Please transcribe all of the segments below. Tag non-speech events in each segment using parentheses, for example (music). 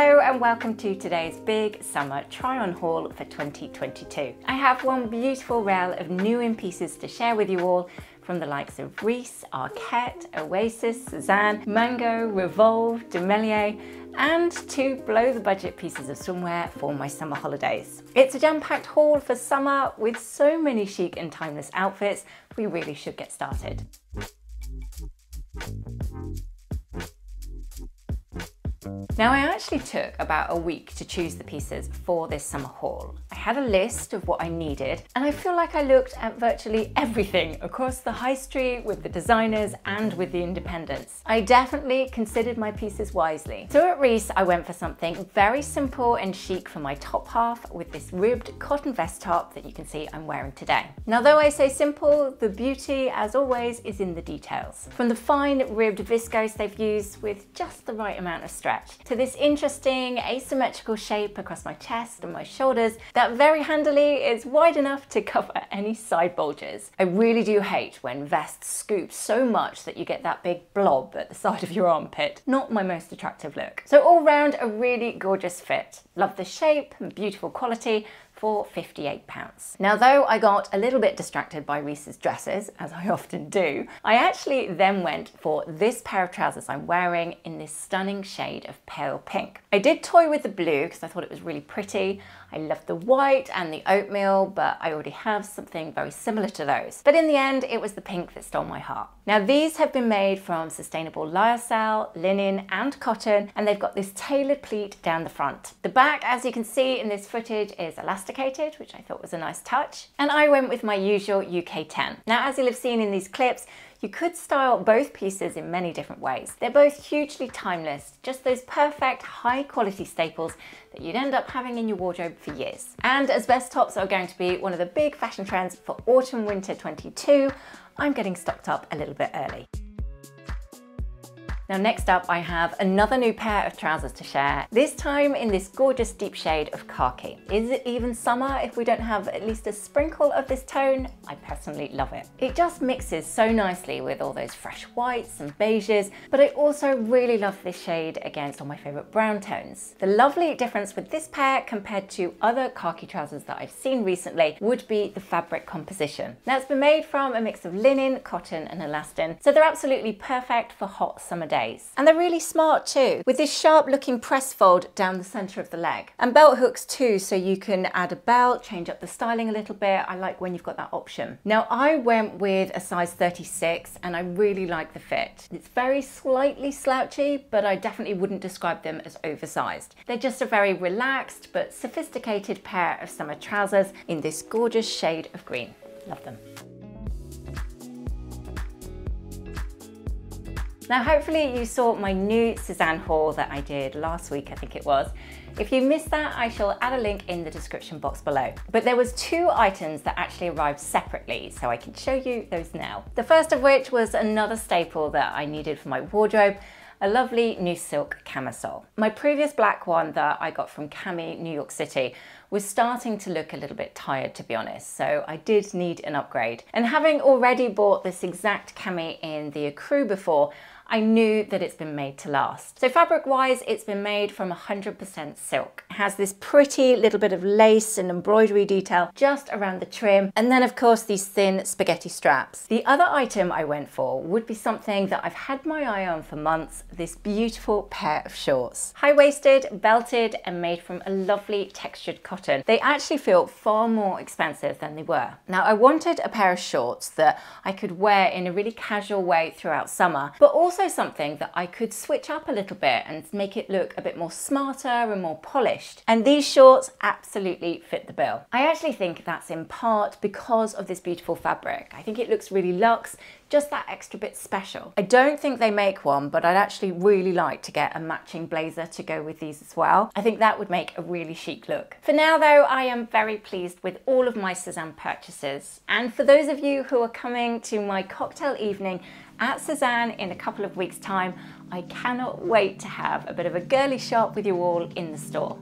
Hello and welcome to today's big summer try on haul for 2022. I have one beautiful rail of new in pieces to share with you all from the likes of Reiss, Arket, Oasis, Sezane, Mango, Revolve, DeMellier, and two blow the budget pieces of swimwear for my summer holidays. It's a jam-packed haul for summer with so many chic and timeless outfits, we really should get started. Now I actually took about a week to choose the pieces for this summer haul. Had a list of what I needed and I feel like I looked at virtually everything across the high street with the designers and with the independents. I definitely considered my pieces wisely. So at Reiss I went for something very simple and chic for my top half with this ribbed cotton vest top that you can see I'm wearing today. Now though I say simple, the beauty as always is in the details. From the fine ribbed viscose they've used with just the right amount of stretch to this interesting asymmetrical shape across my chest and my shoulders that very handily it's wide enough to cover any side bulges. I really do hate when vests scoop so much that you get that big blob at the side of your armpit. Not my most attractive look. So all round a really gorgeous fit. Love the shape and beautiful quality, for £58. Now, though I got a little bit distracted by Reiss's dresses, as I (laughs) often do, I actually then went for this pair of trousers I'm wearing in this stunning shade of pale pink. I did toy with the blue because I thought it was really pretty. I love the white and the oatmeal, but I already have something very similar to those. But in the end, it was the pink that stole my heart. Now these have been made from sustainable lyocell, linen and cotton, and they've got this tailored pleat down the front. The back, as you can see in this footage, is which I thought was a nice touch. And I went with my usual UK 10. Now, as you'll have seen in these clips, you could style both pieces in many different ways. They're both hugely timeless, just those perfect high quality staples that you'd end up having in your wardrobe for years. And as vest tops are going to be one of the big fashion trends for autumn winter 22, I'm getting stocked up a little bit early. Now next up I have another new pair of trousers to share, this time in this gorgeous deep shade of khaki. Is it even summer if we don't have at least a sprinkle of this tone? I personally love it. It just mixes so nicely with all those fresh whites and beiges, but I also really love this shade against all my favorite brown tones. The lovely difference with this pair compared to other khaki trousers that I've seen recently would be the fabric composition. Now it's been made from a mix of linen, cotton and elastin, so they're absolutely perfect for hot summer days days. And they're really smart too, with this sharp looking press fold down the center of the leg. And belt hooks too, so you can add a belt, change up the styling a little bit. I like when you've got that option. Now I went with a size 36 and I really like the fit. It's very slightly slouchy, but I definitely wouldn't describe them as oversized. They're just a very relaxed but sophisticated pair of summer trousers in this gorgeous shade of green. Love them. Now hopefully you saw my new Sezane haul that I did last week, I think it was. If you missed that, I shall add a link in the description box below. But there was two items that actually arrived separately, so I can show you those now. The first of which was another staple that I needed for my wardrobe, a lovely new silk camisole. My previous black one that I got from Cami New York City was starting to look a little bit tired to be honest, so I did need an upgrade. And having already bought this exact cami in the Ecru before, I knew that it's been made to last. So fabric wise, it's been made from 100% silk. It has this pretty little bit of lace and embroidery detail just around the trim. And then of course, these thin spaghetti straps. The other item I went for would be something that I've had my eye on for months, this beautiful pair of shorts. High-waisted, belted, and made from a lovely textured cotton. They actually feel far more expensive than they were. Now I wanted a pair of shorts that I could wear in a really casual way throughout summer, but also also something that I could switch up a little bit and make it look a bit more smarter and more polished. And these shorts absolutely fit the bill. I actually think that's in part because of this beautiful fabric. I think it looks really luxe, just that extra bit special. I don't think they make one, but I'd actually really like to get a matching blazer to go with these as well. I think that would make a really chic look. For now though, I am very pleased with all of my Sézane purchases. And for those of you who are coming to my cocktail evening at Sezane in a couple of weeks time. I cannot wait to have a bit of a girly shop with you all in the store.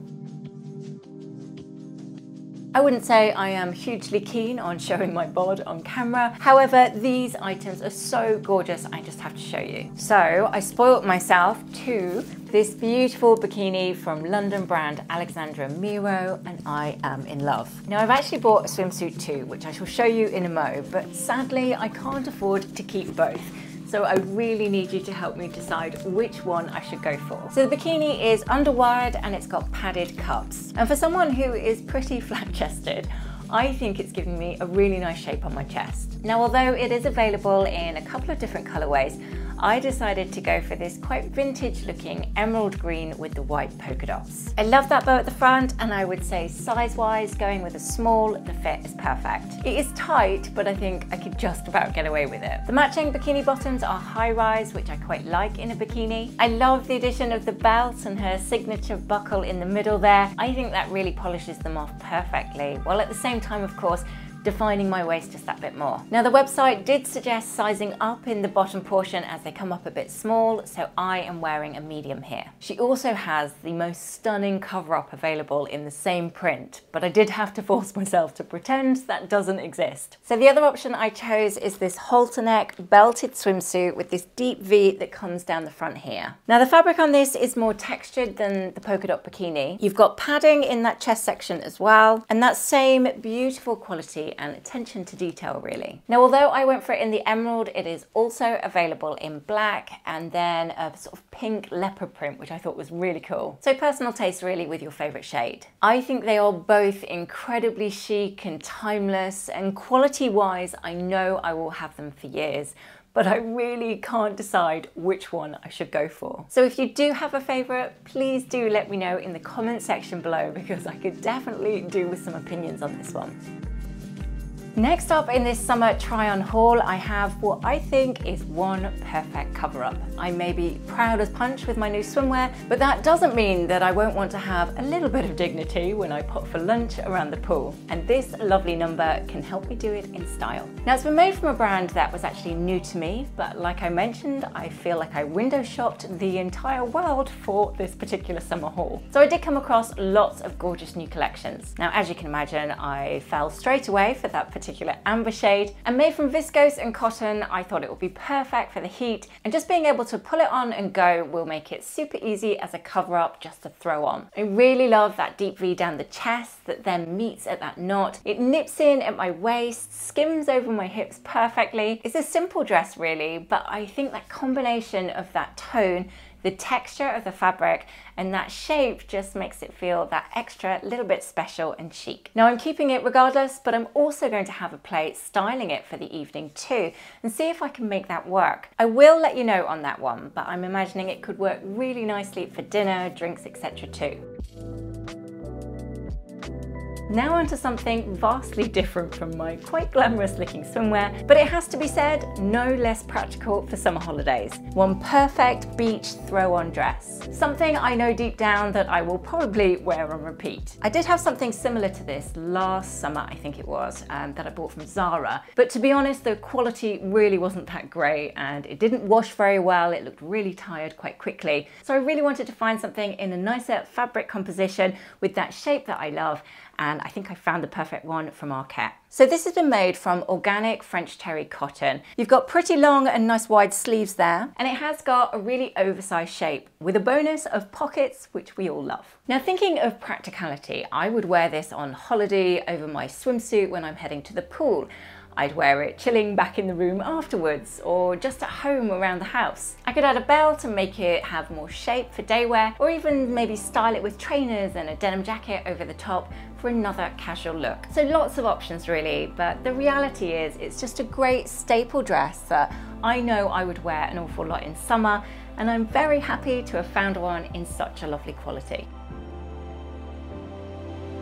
I wouldn't say I am hugely keen on showing my bod on camera. However, these items are so gorgeous, I just have to show you. So I spoilt myself to This beautiful bikini from London brand Alexandra Miro and I am in love. Now I've actually bought a swimsuit too, which I shall show you in a mo, but sadly I can't afford to keep both. So I really need you to help me decide which one I should go for. So the bikini is underwired and it's got padded cups. And for someone who is pretty (laughs) flat chested, I think it's giving me a really nice shape on my chest. Now, although it is available in a couple of different colorways, I decided to go for this quite vintage looking emerald green with the white polka dots. I love that bow at the front and I would say size wise going with a small the fit is perfect. It is tight but I think I could just about get away with it. The matching bikini bottoms are high rise which I quite like in a bikini. I love the addition of the belt and her signature buckle in the middle there. I think that really polishes them off perfectly while at the same time of course defining my waist just that bit more. Now the website did suggest sizing up in the bottom portion as they come up a bit small, so I am wearing a medium here. She also has the most stunning cover up available in the same print, but I did have to force myself to pretend that doesn't exist. So the other option I chose is this halter neck belted swimsuit with this deep V that comes down the front here. Now the fabric on this is more textured than the polka dot bikini. You've got padding in that chest section as well, and that same beautiful quality and attention to detail really. Now although I went for it in the emerald, it is also available in black and then a sort of pink leopard print, which I thought was really cool. So personal taste really with your favorite shade. I think they are both incredibly chic and timeless and quality wise, I know I will have them for years but I really can't decide which one I should go for. So if you do have a favourite, please do let me know in the comment section below because I could definitely do with some opinions on this one. Next up in this summer try on haul, I have what I think is one perfect cover up. I may be proud as punch with my new swimwear, but that doesn't mean that I won't want to have a little bit of dignity when I pop for lunch around the pool. And this lovely number can help me do it in style. Now it's been made from a brand that was actually new to me, but like I mentioned, I feel like I window shopped the entire world for this particular summer haul. So I did come across lots of gorgeous new collections. Now, as you can imagine, I fell straight away for that particular particular amber shade. And made from viscose and cotton, I thought it would be perfect for the heat. And just being able to pull it on and go will make it super easy as a cover up just to throw on. I really love that deep V down the chest that then meets at that knot. It nips in at my waist, skims over my hips perfectly. It's a simple dress really, but I think that combination of that tone the texture of the fabric and that shape just makes it feel that extra little bit special and chic. Now I'm keeping it regardless, but I'm also going to have a play styling it for the evening too and see if I can make that work. I will let you know on that one, but I'm imagining it could work really nicely for dinner, drinks, etc. too. Now onto something vastly different from my quite glamorous looking swimwear, but it has to be said, no less practical for summer holidays. One perfect beach throw-on dress. Something I know deep down that I will probably wear on repeat. I did have something similar to this last summer, I think it was, um, that I bought from Zara, but to be honest, the quality really wasn't that great and it didn't wash very well, it looked really tired quite quickly. So I really wanted to find something in a nicer fabric composition with that shape that I love and I think I found the perfect one from Arket. So this has been made from organic French terry cotton. You've got pretty long and nice wide sleeves there, and it has got a really oversized shape with a bonus of pockets, which we all love. Now thinking of practicality, I would wear this on holiday over my swimsuit when I'm heading to the pool. I'd wear it chilling back in the room afterwards or just at home around the house. I could add a belt and make it have more shape for day wear or even maybe style it with trainers and a denim jacket over the top for another casual look. So lots of options really, but the reality is it's just a great staple dress that I know I would wear an awful lot in summer and I'm very happy to have found one in such a lovely quality.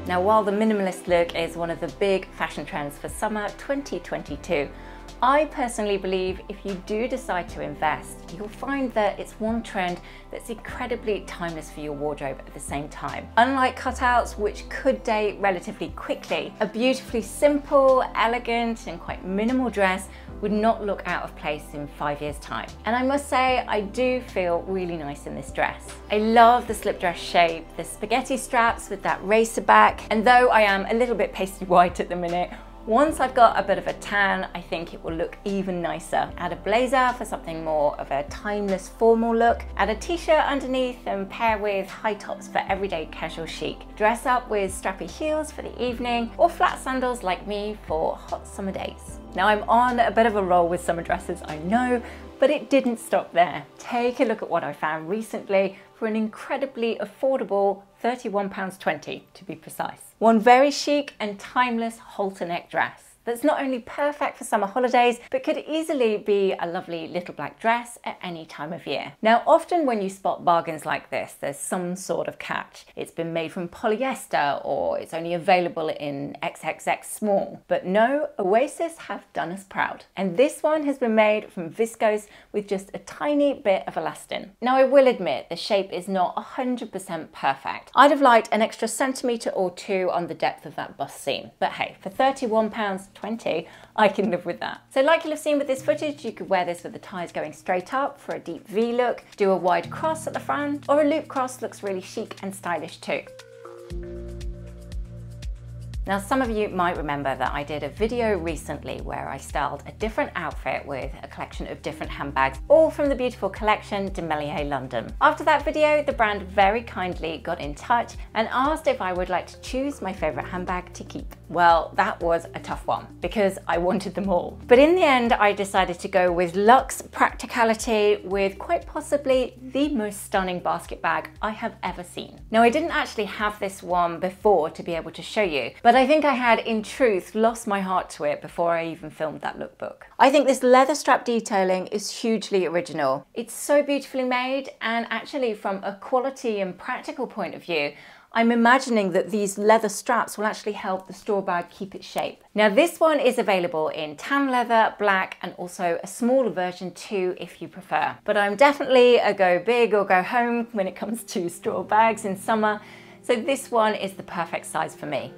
Now while the minimalist look is one of the big fashion trends for summer 2022, I personally believe if you do decide to invest, you'll find that it's one trend that's incredibly timeless for your wardrobe at the same time. Unlike cutouts, which could date relatively quickly, a beautifully simple, elegant, and quite minimal dress would not look out of place in five years time. And I must say, I do feel really nice in this dress. I love the slip dress shape, the spaghetti straps with that racer back, and though I am a little bit pasty white at the minute, Once I've got a bit of a tan, I think it will look even nicer. Add a blazer for something more of a timeless formal look. Add a t-shirt underneath and pair with high tops for everyday casual chic. Dress up with strappy heels for the evening or flat sandals like me for hot summer days. Now I'm on a bit of a roll with summer dresses, I know, but it didn't stop there. Take a look at what I found recently for an incredibly affordable £31.20 to be precise. One very chic and timeless halter neck dress that's not only perfect for summer holidays, but could easily be a lovely little black dress at any time of year. Now, often when you spot bargains like this, there's some sort of catch. It's been made from polyester or it's only available in XXX small. But no, Oasis have done us proud. And this one has been made from viscose with just a tiny bit of elastin. Now, I will admit the shape is not 100% perfect. I'd have liked an extra centimetre or two on the depth of that bust seam. But hey, for £31, 20, I can live with that. So like you'll have seen with this footage, you could wear this with the ties going straight up for a deep V look, do a wide cross at the front, or a loop cross looks really chic and stylish too. Now, some of you might remember that I did a video recently where I styled a different outfit with a collection of different handbags, all from the beautiful collection DeMellier London. After that video, the brand very kindly got in touch and asked if I would like to choose my favorite handbag to keep. Well, that was a tough one because I wanted them all. But in the end, I decided to go with luxe practicality with quite possibly the most stunning basket bag I have ever seen. Now, I didn't actually have this one before to be able to show you, but but I think I had, in truth, lost my heart to it before I even filmed that lookbook. I think this leather strap detailing is hugely original. It's so beautifully made and actually from a quality and practical point of view, I'm imagining that these leather straps will actually help the straw bag keep its shape. Now this one is available in tan leather, black, and also a smaller version too if you prefer. But I'm definitely a go big or go home when it comes to straw bags in summer, so this one is the perfect size for me.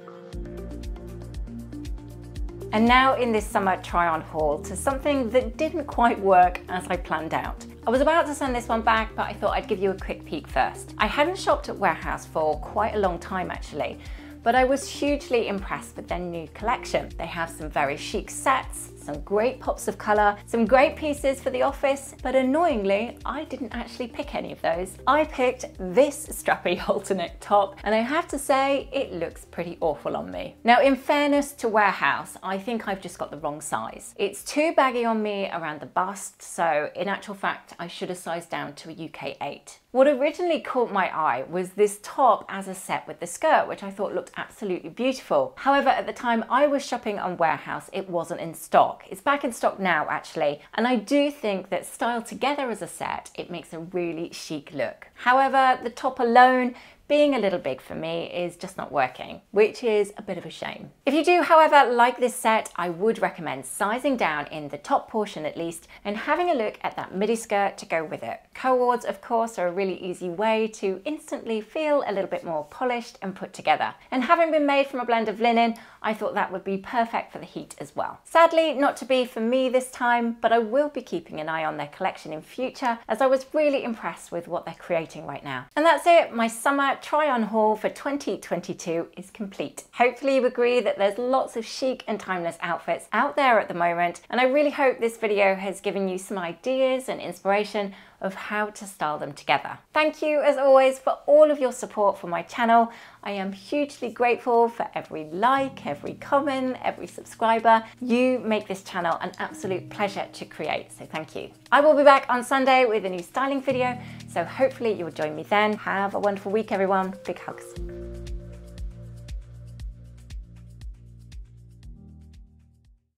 And now in this summer try on haul to something that didn't quite work as I planned out. I was about to send this one back, but I thought I'd give you a quick peek first. I hadn't shopped at Warehouse for quite a long time actually, but I was hugely impressed with their new collection. They have some very chic sets, some great pops of colour, some great pieces for the office, but annoyingly, I didn't actually pick any of those. I picked this strappy (laughs) halter neck top, and I have to say, it looks pretty awful on me. Now, in fairness to Warehouse, I think I've just got the wrong size. It's too baggy on me around the bust, so in actual fact, I should have sized down to a UK 8. What originally caught my eye was this top as a set with the skirt, which I thought looked absolutely beautiful. However, at the time I was shopping on Warehouse, it wasn't in stock stock. It's back in stock now actually, and I do think that styled together as a set, it makes a really chic look. However, the top alone being a little big for me is just not working, which is a bit of a shame. If you do, however, like this set, I would recommend sizing down in the top portion at least and having a look at that midi skirt to go with it. Co-ords, of course, are a really easy way to instantly feel a little bit more polished and put together. And having been made from a blend of linen, I thought that would be perfect for the heat as well. Sadly, not to be for me this time, but I will be keeping an eye on their collection in future as I was really impressed with what they're creating right now. And that's it, my summer try on haul for 2022 is complete. Hopefully you agree that there's lots of chic and timeless outfits out there at the moment and I really hope this video has given you some ideas and inspiration of how to style them together. Thank you as always for all of your support for my channel. I am hugely grateful for every like, every comment, every subscriber. You make this channel an absolute pleasure to create, so thank you. I will be back on Sunday with a new styling video, so hopefully you'll join me then. Have a wonderful week everyone. Big hugs.